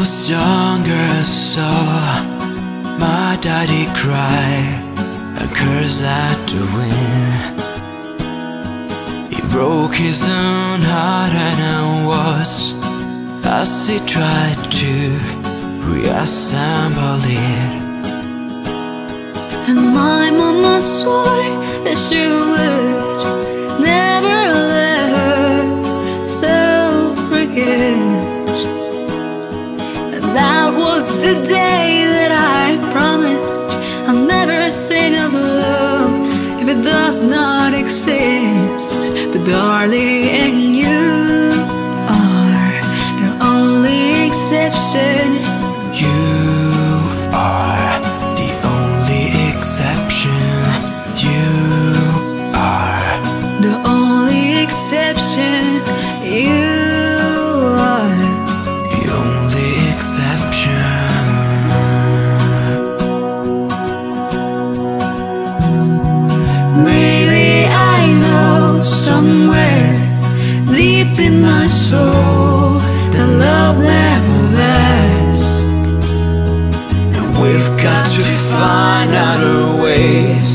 was younger, I saw my daddy cry a curse at the wind. He broke his own heart, and I watched as he tried to reassemble it. And my mama swore that she would that was the day that I promised I'll never sing of love if it does not exist. But darling, you are the only exception. We've got to find other ways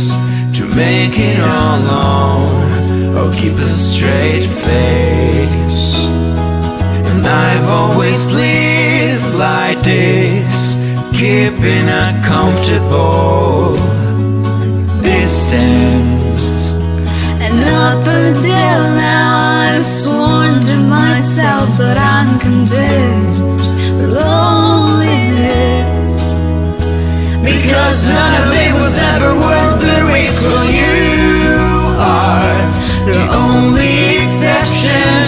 to make it all alone or keep a straight face. And I've always lived like this, keeping a comfortable distance. And up until now, I've sworn to myself that I'm content Because none of it was ever worth the risk Well, you. Are the only exception.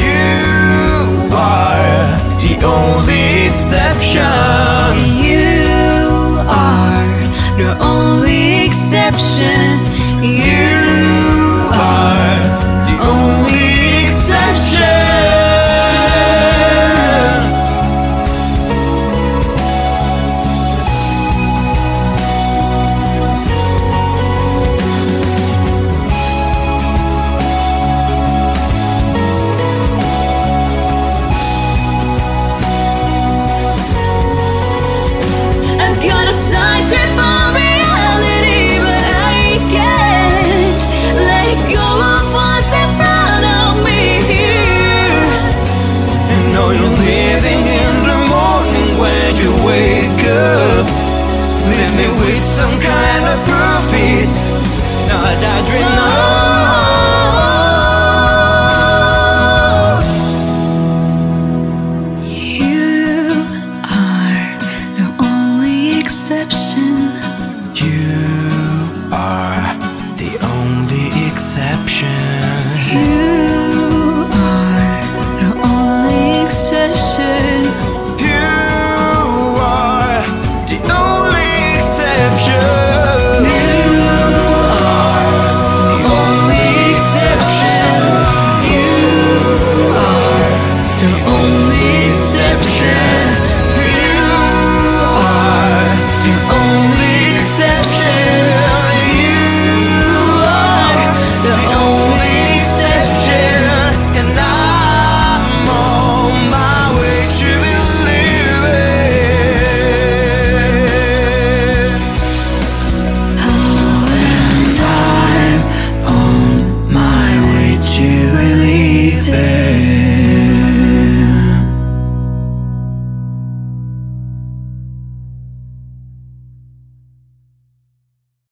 You are the only exception. You are the only exception. You living in the morning when you wake up. Leave me with some kind